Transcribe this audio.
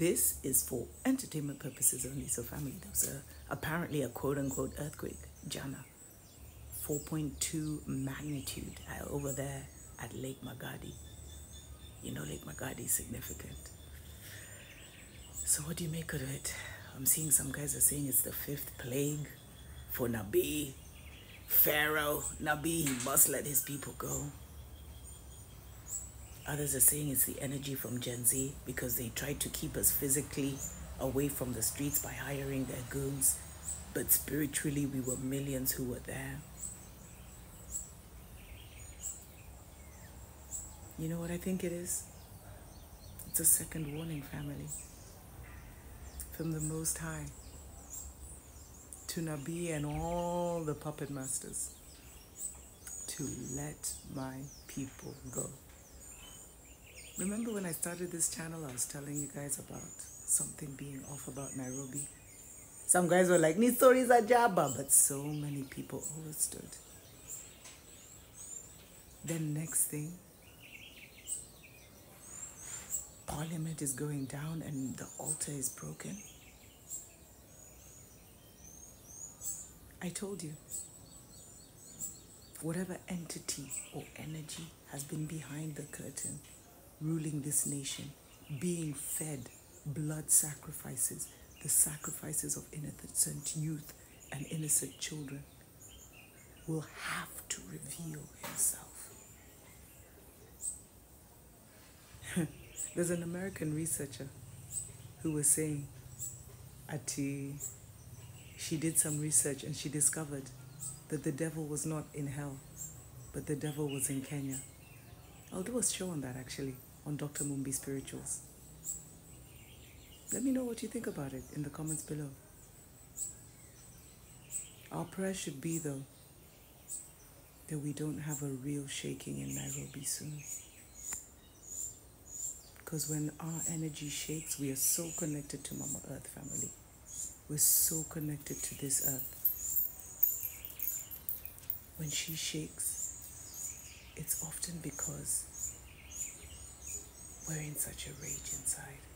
This is for entertainment purposes only. So, family, there was a, apparently a quote unquote earthquake, Jana, 4.2 magnitude uh, over there at Lake Magadi. You know, Lake Magadi is significant. So, what do you make of it? I'm seeing some guys are saying it's the fifth plague for Nabi. Pharaoh, Nabi, he must let his people go. Others are saying it's the energy from Gen Z because they tried to keep us physically away from the streets by hiring their goons. But spiritually, we were millions who were there. You know what I think it is? It's a second warning, family. From the Most High to Nabi and all the puppet masters to let my people go. Remember when I started this channel, I was telling you guys about something being off about Nairobi? Some guys were like, Ni stories are Jabba, but so many people understood. Then next thing, Parliament is going down and the altar is broken. I told you, whatever entity or energy has been behind the curtain ruling this nation, being fed blood sacrifices, the sacrifices of innocent youth and innocent children, will have to reveal himself. There's an American researcher who was saying, Ati, she did some research and she discovered that the devil was not in hell, but the devil was in Kenya. I'll do a show on that actually on Dr. Mumbi Spirituals. Let me know what you think about it in the comments below. Our prayer should be, though, that we don't have a real shaking in Nairobi soon. Because when our energy shakes, we are so connected to Mama Earth family. We're so connected to this earth. When she shakes, it's often because we're in such a rage inside.